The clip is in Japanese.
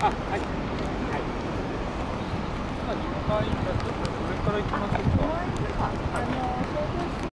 あ、はい。はい。まあ、2階、じちょっと上から行きます。